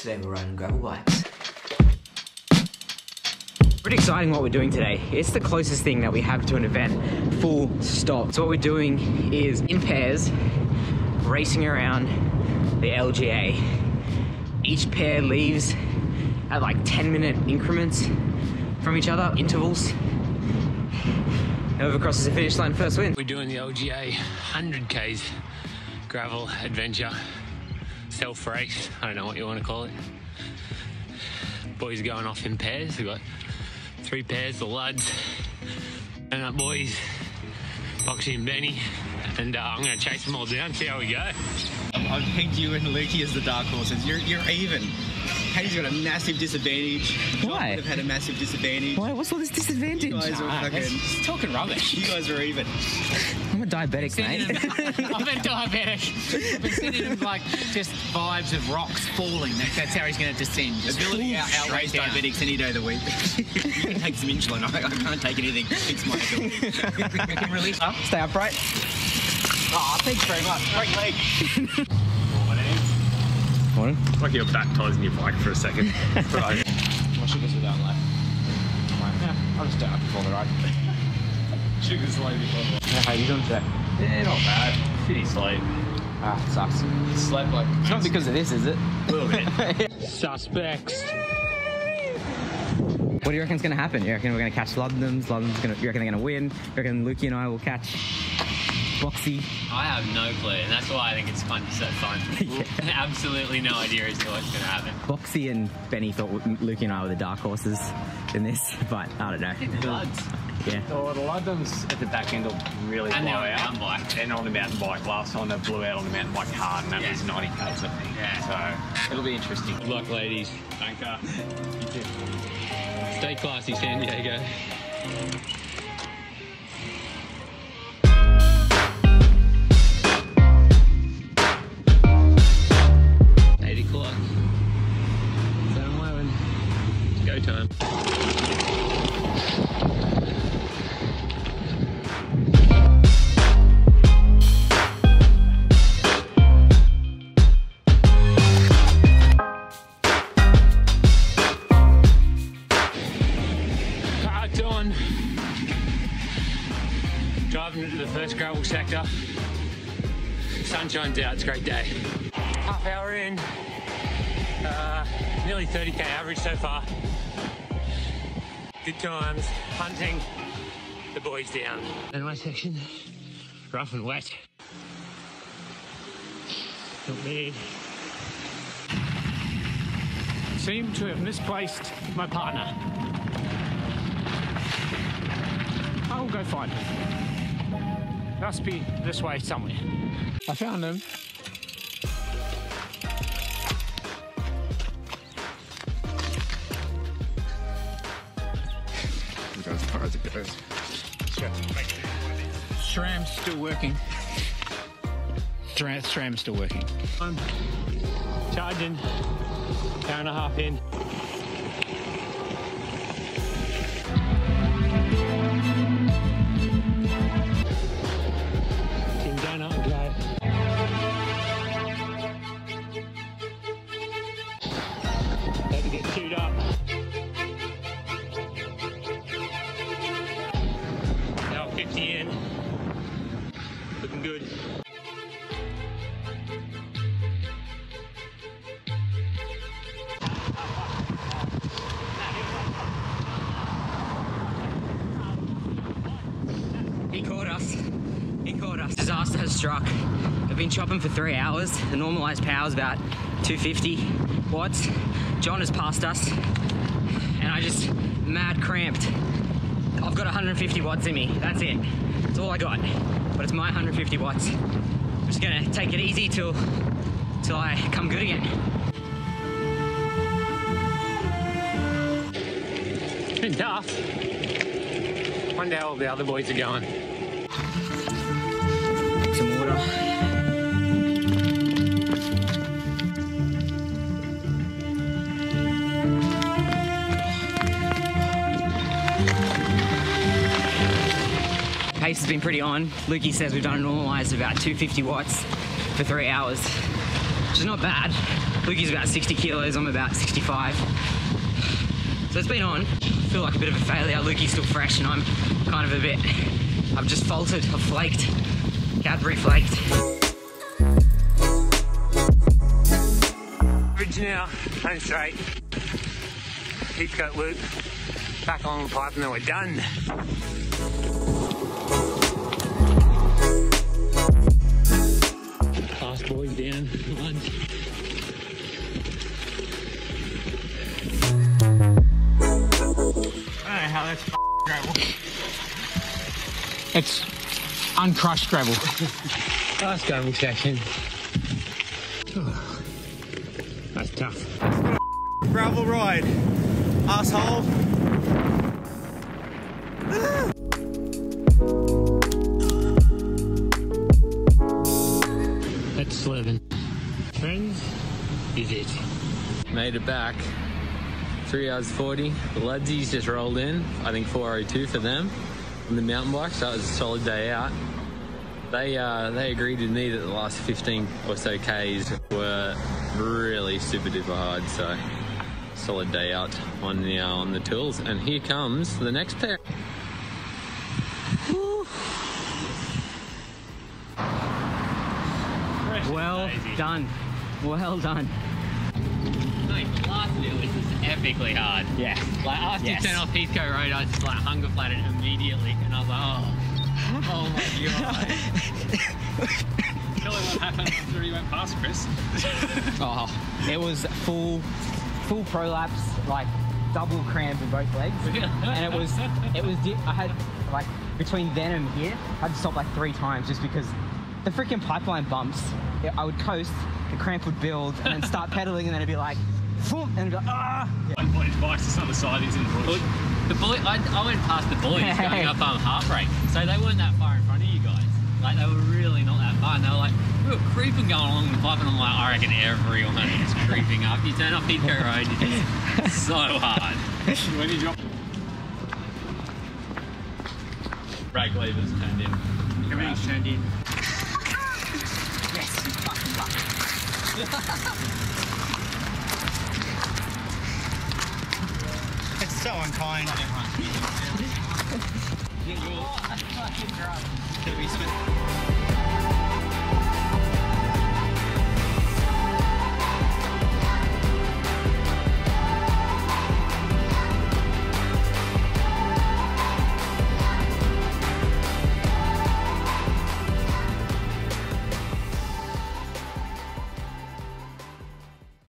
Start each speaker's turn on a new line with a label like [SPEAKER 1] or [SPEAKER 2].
[SPEAKER 1] Today we're riding gravel bikes.
[SPEAKER 2] Pretty exciting what we're doing today. It's the closest thing that we have to an event, full stop. So what we're doing is in pairs, racing around the LGA. Each pair leaves at like 10 minute increments from each other, intervals. Whoever crosses the finish line first wins.
[SPEAKER 3] We're doing the LGA 100Ks gravel adventure, self race, I don't know what you want to call it. Boys are going off in pairs. We've got three pairs of lads. And up, boys, Boxy and Benny. And uh, I'm going to chase them all down, see how we go.
[SPEAKER 4] I've pegged you and Lukey as the dark horses. You're, you're even. Katie's got a massive disadvantage. Jon
[SPEAKER 2] Why?
[SPEAKER 4] would have had a massive disadvantage.
[SPEAKER 2] Why? What's all this disadvantage?
[SPEAKER 4] You guys are fucking.
[SPEAKER 3] He's talking rubbish.
[SPEAKER 4] You guys are even.
[SPEAKER 2] I'm a diabetic, mate.
[SPEAKER 3] in- I've been diabetic. I've been sitting in like just vibes of rocks falling. That, that's how he's going to descend. Just
[SPEAKER 4] Ability
[SPEAKER 3] fall
[SPEAKER 4] out, outweighs diabetics any day of the week. you can take some insulin. I, I can't take anything. It's my ability.
[SPEAKER 3] We can release up.
[SPEAKER 2] Stay upright.
[SPEAKER 4] oh, thanks very much. Great leg.
[SPEAKER 2] Morning.
[SPEAKER 5] like you're baptising your bike for a second. right.
[SPEAKER 4] My sugars are down low. Yeah, I'll just do it before the ride.
[SPEAKER 5] Low before the
[SPEAKER 2] How you doing today?
[SPEAKER 5] Yeah, not bad. Pretty sleep.
[SPEAKER 2] Ah, it sucks.
[SPEAKER 5] Slept like
[SPEAKER 2] It's not because of this, is it?
[SPEAKER 5] a little bit.
[SPEAKER 3] Suspects.
[SPEAKER 2] What do you reckon reckon's gonna happen? You reckon we're gonna catch Ludlam's? Ludlam's gonna. You reckon they're gonna win? You reckon Lukey and I will catch Boxy?
[SPEAKER 3] I have no clue, and that's why I think it's fun. So fun. Absolutely no idea as to what's going to happen.
[SPEAKER 2] Boxy and Benny thought Luke and I were the dark horses in this, but I don't know.
[SPEAKER 3] Bloods.
[SPEAKER 2] Yeah.
[SPEAKER 5] Oh, the Ludden's at the back end will really
[SPEAKER 3] And
[SPEAKER 5] blow
[SPEAKER 3] they're
[SPEAKER 5] out.
[SPEAKER 3] mountain bike.
[SPEAKER 5] And on the mountain bike. Last time they blew out on the mountain bike hard, and that
[SPEAKER 3] Yeah.
[SPEAKER 5] was 90 k's, I think.
[SPEAKER 3] Yeah.
[SPEAKER 5] So it'll be interesting.
[SPEAKER 3] Good luck, ladies.
[SPEAKER 5] Thank you.
[SPEAKER 3] Stay classy, San Diego. Gravel sector. Sunshine's out, it's a great day. Half hour in. Uh, nearly 30k average so far. Good times. Hunting the boys down. And my section, rough and wet. Not bad. Seem to have misplaced my partner. I will go find him. Must be this way somewhere. I found him.
[SPEAKER 4] Go as far as it goes.
[SPEAKER 3] SRAM's still working. SRAM, SRAM's still working.
[SPEAKER 5] I'm charging. Hour and a half in. Get queued up. Now 50 in. Looking good.
[SPEAKER 2] He caught us. He caught us. Disaster has struck. I've been chopping for three hours. The normalized power is about 250 watts. Jon has passed us, and I just mad cramped. I've got 150 watts in me. That's it. That's all I got. But it's my 150 watts. I'm just gonna take it easy till till I come good again.
[SPEAKER 3] It's been tough. Wonder how all the other boys are going.
[SPEAKER 2] Some water. Pace has been pretty on. Lukey says we've done a normalised about 250 watts for three hours. which is not bad. Lukey's about 60 kilos, I'm about 65. So it's been on. I feel like a bit of a failure. Lukey's still fresh and I'm kind of a bit, I've just faltered, I've flaked. Cadbury flaked.
[SPEAKER 3] Bridge now, home straight. Heathcote loop, back along the pipe, and then we're done. Last boys down, lunch.
[SPEAKER 4] I don't know how that's gravel. It's uncrushed gravel.
[SPEAKER 3] Last gravel section. That's tough.
[SPEAKER 4] Gravel ride. Asshole.
[SPEAKER 3] 11. Friends, is it?
[SPEAKER 1] made it back. Three hours 40. The Ladsies just rolled in. I think 402 for them on the mountain bike. So that was a solid day out. They uh, they agreed with me that the last 15 or so Ks were really super duper hard. So solid day out on the uh, on the tools. And here comes the next pair.
[SPEAKER 2] Well done. Well done.
[SPEAKER 3] Mate, last bit was just epically hard.
[SPEAKER 2] Yeah.
[SPEAKER 3] Like after
[SPEAKER 2] Yes.
[SPEAKER 3] you turn off Heathcote Road, I just like hunger flatted immediately, and I was like, oh, oh my god.
[SPEAKER 5] Tell her what happened after he went past Chris.
[SPEAKER 2] Oh, it was full, full prolapse, like double cramp in both legs, and it was, it was. I had like between then and here, I had to stop like three times just because the freaking pipeline bumps. It- I would coast, the cramp would build, and then start pedaling, and then it'd be like, "Phoom," and it'd be like, ah.
[SPEAKER 5] On on his bikes, it's on the side, he's in the bush.
[SPEAKER 3] The boy, I, I went past the boys going up um, Heartbreak, so they weren't that far in front of you guys. Like they were really not that far, and they were like, we were creeping going along the pipe, and I'm like, I reckon everyone is creeping up. You turn off Heathcote Road, it's so hard.
[SPEAKER 5] When you drop
[SPEAKER 3] Brake levers turned in.
[SPEAKER 5] everything's turned in.
[SPEAKER 4] It's so unkind.
[SPEAKER 2] That's fucking drunk.
[SPEAKER 4] Can we?